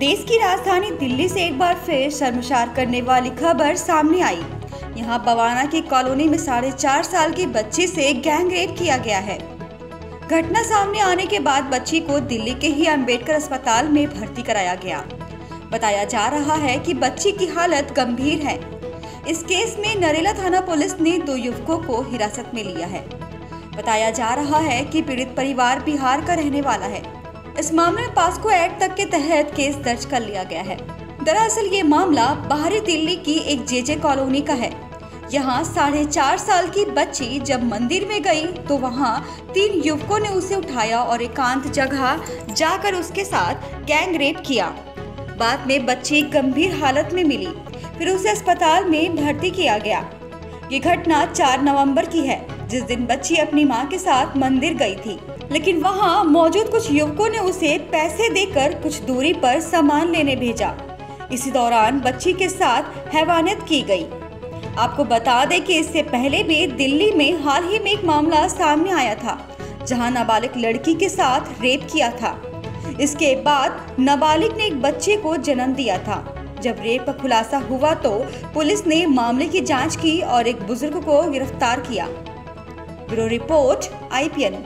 देश की राजधानी दिल्ली से एक बार फिर शर्मसार करने वाली खबर सामने आई। यहाँ बवाना की कॉलोनी में साढ़े चार साल की बच्ची से गैंग रेप किया गया है। घटना सामने आने के बाद बच्ची को दिल्ली के ही अंबेडकर अस्पताल में भर्ती कराया गया। बताया जा रहा है कि बच्ची की हालत गंभीर है। इस केस में नरेला थाना पुलिस ने दो युवकों को हिरासत में लिया है। बताया जा रहा है कि पीड़ित परिवार बिहार का रहने वाला है। इस मामले में पास्को एक्ट तक के तहत केस दर्ज कर लिया गया है। दरअसल ये मामला बाहरी दिल्ली की एक जेजे कॉलोनी का है। यहाँ साढ़े चार साल की बच्ची जब मंदिर में गई तो वहाँ तीन युवकों ने उसे उठाया और एकांत जगह जाकर उसके साथ गैंग रेप किया। बाद में बच्ची गंभीर हालत में मिली, फिर उसे अस्पताल में भर्ती किया गया। ये घटना 4 नवंबर की है, जिस दिन बच्ची अपनी माँ के साथ मंदिर गई थी। लेकिन वहाँ मौजूद कुछ युवकों ने उसे पैसे देकर कुछ दूरी पर सामान लेने भेजा। इसी दौरान बच्ची के साथ हैवानियत की गई। आपको बता दें कि इससे पहले भी दिल्ली में हाल ही में एक मामला सामने आया था, जहाँ नाबालिग लड़की के साथ रेप किया था। इसके बाद नाबालिग ने एक बच्चे को जन्म दिया था। जब रेप का खुलासा हुआ तो पुलिस ने मामले की जाँच की और एक बुज़ुर्ग को गिरफ़्तार किया। Bureau report, IPN.